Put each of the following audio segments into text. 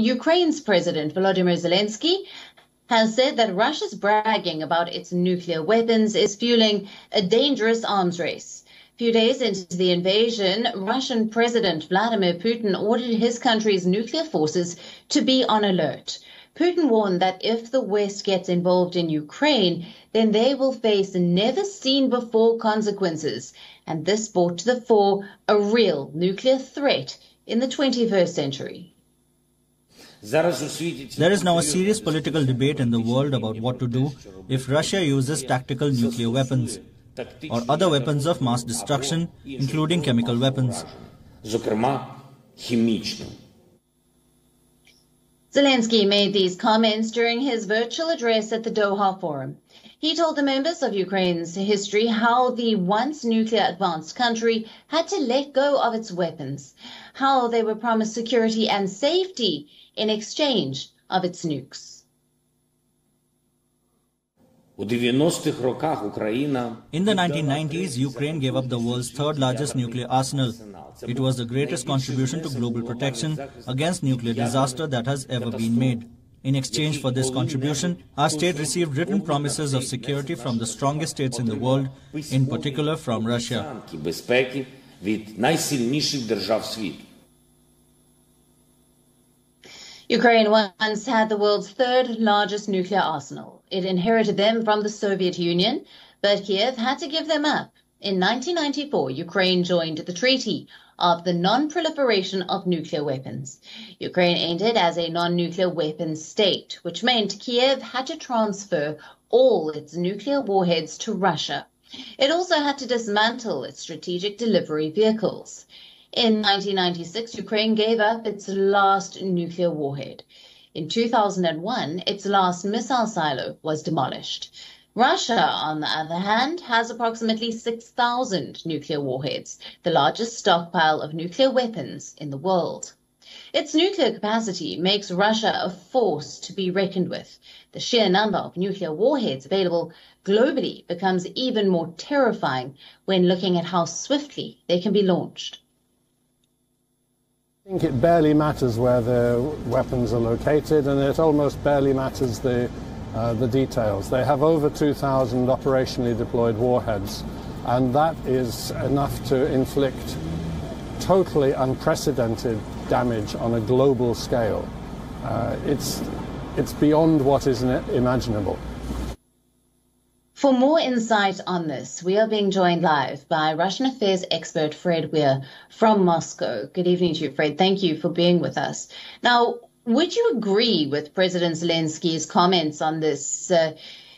Ukraine's President Volodymyr Zelensky has said that Russia's bragging about its nuclear weapons is fueling a dangerous arms race. A few days into the invasion, Russian President Vladimir Putin ordered his country's nuclear forces to be on alert. Putin warned that if the West gets involved in Ukraine, then they will face never seen before consequences. And this brought to the fore a real nuclear threat in the 21st century. There is now a serious political debate in the world about what to do if Russia uses tactical nuclear weapons or other weapons of mass destruction, including chemical weapons. Zelensky made these comments during his virtual address at the Doha Forum. He told the members of Ukraine's history how the once nuclear advanced country had to let go of its weapons, how they were promised security and safety in exchange of its nukes. In the 1990s, Ukraine gave up the world's third largest nuclear arsenal. It was the greatest contribution to global protection against nuclear disaster that has ever been made. In exchange for this contribution, our state received written promises of security from the strongest states in the world, in particular from Russia. Ukraine once had the world's third largest nuclear arsenal. It inherited them from the Soviet Union, but Kiev had to give them up. In 1994, Ukraine joined the Treaty of the Non-Proliferation of Nuclear Weapons. Ukraine entered as a non-nuclear weapons state, which meant Kiev had to transfer all its nuclear warheads to Russia. It also had to dismantle its strategic delivery vehicles. In 1996, Ukraine gave up its last nuclear warhead. In 2001, its last missile silo was demolished. Russia, on the other hand, has approximately 6,000 nuclear warheads, the largest stockpile of nuclear weapons in the world. Its nuclear capacity makes Russia a force to be reckoned with. The sheer number of nuclear warheads available globally becomes even more terrifying when looking at how swiftly they can be launched. I think it barely matters where the weapons are located, and it almost barely matters the, uh, the details. They have over 2,000 operationally deployed warheads, and that is enough to inflict totally unprecedented damage on a global scale. Uh, it's, it's beyond what is imaginable. For more insight on this, we are being joined live by Russian affairs expert Fred Weir from Moscow. Good evening to you, Fred. Thank you for being with us. Now, would you agree with President Zelensky's comments on this, uh,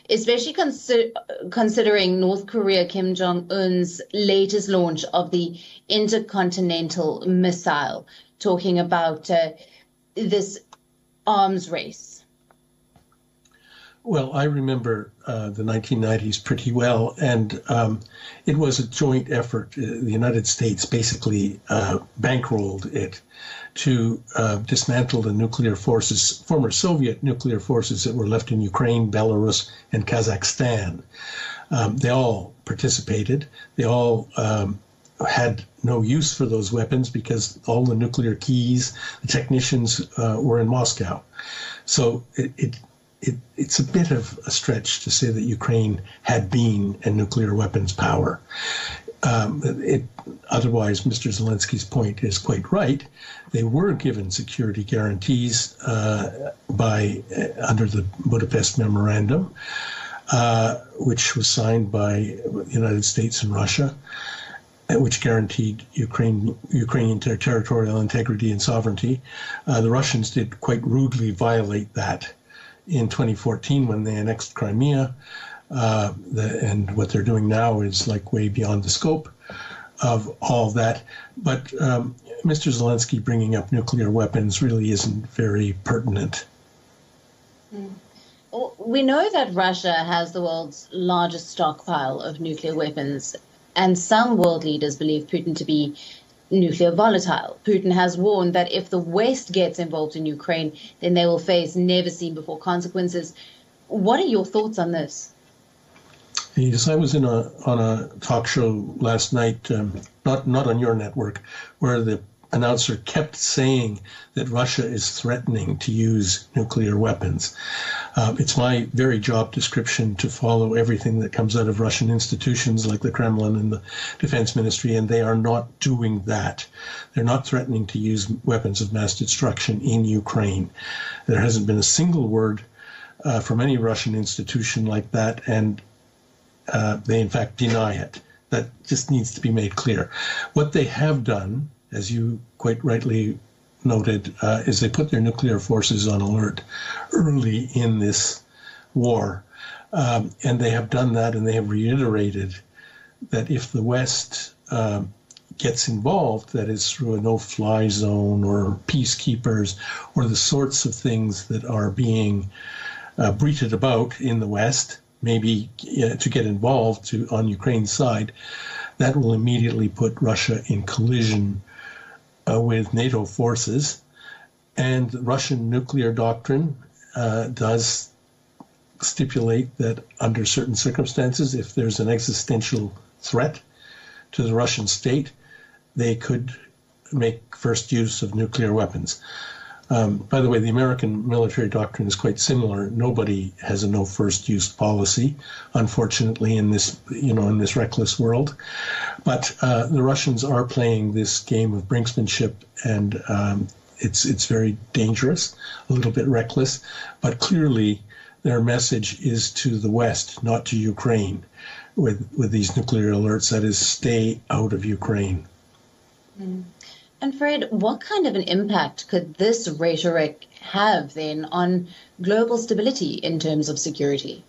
especially consider considering North Korea Kim Jong Un's latest launch of the intercontinental missile, talking about uh, this arms race? Well, I remember uh, the 1990s pretty well, and um, it was a joint effort. Uh, the United States basically uh, bankrolled it to uh, dismantle the nuclear forces, former Soviet nuclear forces that were left in Ukraine, Belarus, and Kazakhstan. Um, they all participated. They all um, had no use for those weapons because all the nuclear keys, the technicians uh, were in Moscow. So it, it it, it's a bit of a stretch to say that Ukraine had been a nuclear weapons power. Um, it, otherwise, Mr. Zelensky's point is quite right. They were given security guarantees uh, by uh, under the Budapest Memorandum, uh, which was signed by the United States and Russia, uh, which guaranteed Ukraine Ukrainian ter- territorial integrity and sovereignty. Uh, the Russians did quite rudely violate that in 2014 when they annexed Crimea. Uh, the, and what they're doing now is like way beyond the scope of all that. But um, Mr. Zelensky bringing up nuclear weapons really isn't very pertinent. Mm. We know that Russia has the world's largest stockpile of nuclear weapons, and some world leaders believe Putin to be nuclear volatile. Putin has warned that if the West gets involved in Ukraine, then they will face never seen before consequences. What are your thoughts on this? Yes, I was in a on a talk show last night, um, not not on your network, where the announcer kept saying that Russia is threatening to use nuclear weapons. Um, it's my very job description to follow everything that comes out of Russian institutions like the Kremlin and the Defense Ministry, and they are not doing that. They're not threatening to use weapons of mass destruction in Ukraine. There hasn't been a single word uh, from any Russian institution like that, and uh, they in fact deny it. That just needs to be made clear. What they have done, as you quite rightly noted, uh, is they put their nuclear forces on alert early in this war. Um, and they have done that and they have reiterated that if the West uh, gets involved, that is through a no fly zone or peacekeepers or the sorts of things that are being uh, breated about in the West, maybe to get involved to on Ukraine's side, that will immediately put Russia in collision uh, with NATO forces. And Russian nuclear doctrine uh, does stipulate that under certain circumstances, if there's an existential threat to the Russian state, they could make first use of nuclear weapons. Um, by the way, the American military doctrine is quite similar. Nobody has a no first use policy, unfortunately, in this you know in this reckless world. But uh, the Russians are playing this game of brinksmanship, and um, it's it's very dangerous, a little bit reckless, but clearly their message is to the West, not to Ukraine, with with these nuclear alerts. That is, stay out of Ukraine. Mm. And Fred, what kind of an impact could this rhetoric have then on global stability in terms of security?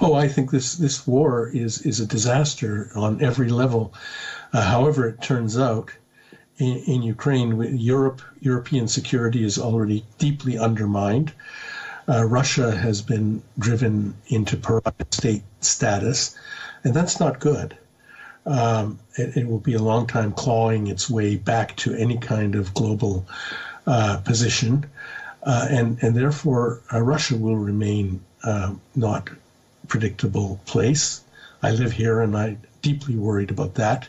Oh, I think this this war is is a disaster on every level. Uh, however, it turns out in, in Ukraine, Europe European security is already deeply undermined. Uh, Russia has been driven into pariah state status, and that's not good um, it, it, will be a long time clawing its way back to any kind of global uh, position. Uh, and, and therefore, uh, Russia will remain uh, not predictable place. I live here and I'm deeply worried about that.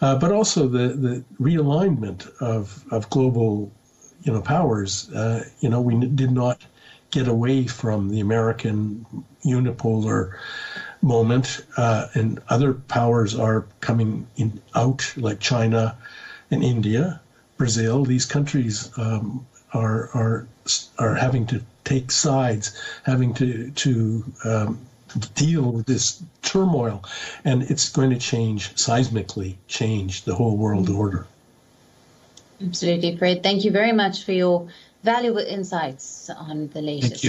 Uh, but also the, the realignment of, of global you know, powers. Uh, you know, we did not get away from the American unipolar moment, uh, and other powers are coming in out, like China and India, Brazil. These countries um, are are are having to take sides, having to to um, deal with this turmoil, and it's going to change seismically, change the whole world mm-hmm. order. Absolutely, Fred. Thank you very much for your valuable insights on the latest.